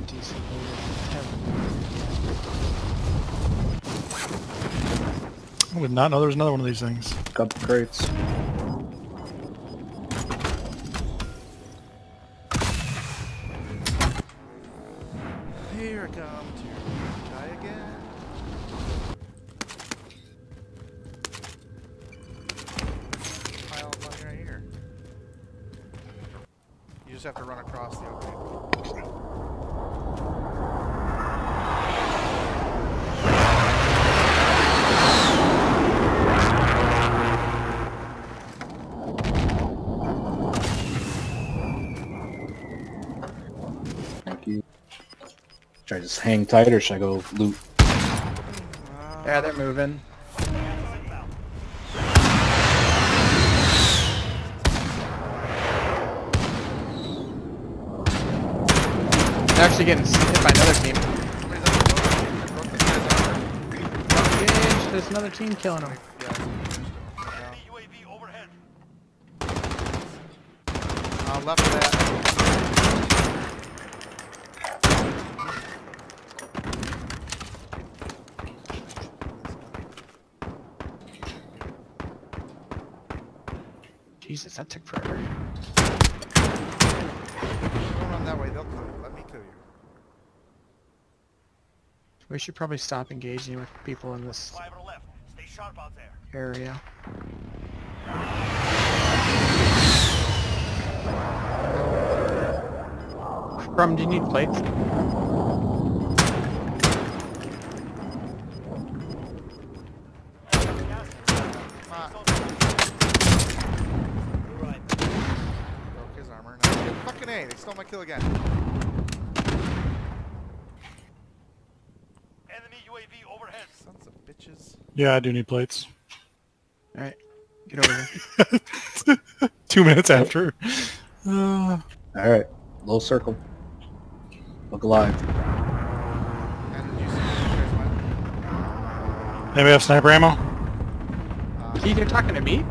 some decent. I would not know there was another one of these things. Couple crates. Here I come to try again. Pile of money right here. You just have to run across the opening. You. Should I just hang tight or should I go loot? Yeah, they're moving. They're actually getting hit by another team. Somebody's up the road. I broke this guy's armor. Engage, there's another team killing them. Yeah, I see. UAV overhead. Uh, left of that. Jesus, that took forever. Don't run that way. They'll kill you. Let me kill you. We should probably stop engaging with people in this left. Stay sharp out there. area. From, do you need plates? Ah, fucking A. They stole my kill again. Enemy UAV overhead. Sons of bitches. Yeah, I do need plates. Alright, get over here. Two minutes after. Uh, Alright. Little circle. Look alive. And did you see where you guys went? anybody have sniper ammo? Uh, Keith, you're talking to me?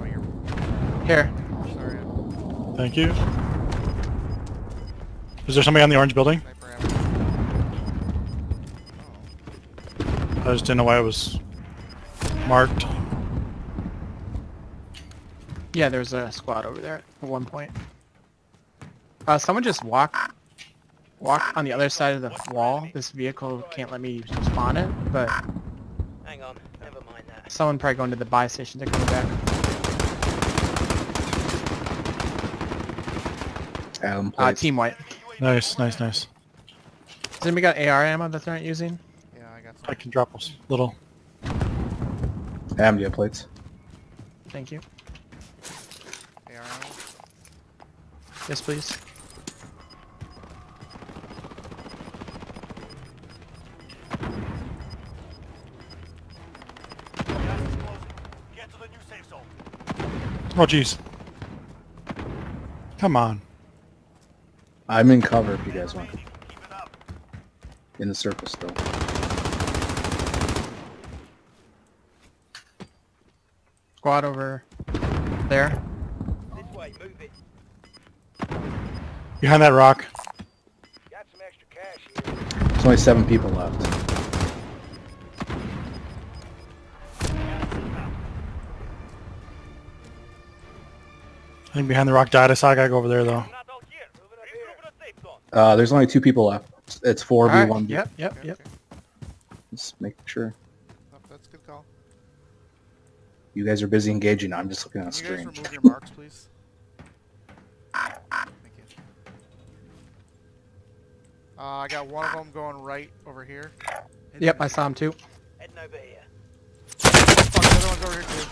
oh, you're Here. sorry. Thank you. Is there somebody on the orange building? I just didn't know why it was marked. Yeah, there's a squad over there at one point. Uh, someone just walk, walk on the other side of the wall. This vehicle can't let me spawn it, but Hang on. Never mind that. someone probably going to the buy station. They're coming back. Adam Uh, team white. Nice, nice, nice. Has anybody got AR ammo that they're not using? Yeah, I got I can drop a s- little. Adam, do you have plates? Thank you. AR ammo. Yes, please. Gas is closing. Get to the new safe zone. Oh, jeez. Come on. I'm in cover if you guys want. Remaining. Keep it up. In the circle still. Squad over there. This way. Move it. Behind that rock. Got some extra cash here. There's only seven people left. I think behind the rock died. I saw a guy go over there, though. Not out here. Moving up here. Moving a safe zone. Uh, there's only two people left. It's four v Alright, one. Yep, yep, Okay, yep. okay. Just make sure. Oh, that's a good call. You guys are busy engaging. I'm just looking at the Can you guys screen. remove your marks, please? Thank you. Uh, I got one of them going right over here. Yep, I saw him too. Heading over here. Fuck, the other one's over here too.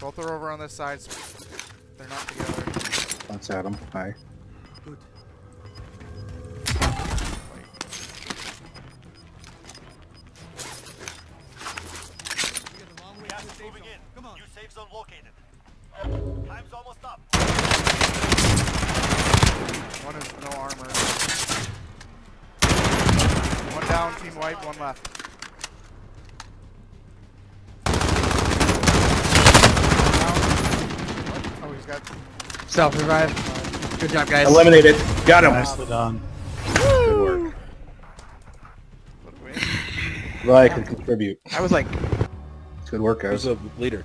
Both are over on this side. So they're not together. That's Adam. Hi. down, team white, one left. Oh, he's got... Self revive. Good job, guys. Eliminated. Got him. Nicely done. Good work. Well, I can contribute. I was like... Good work, guys. He's a leader?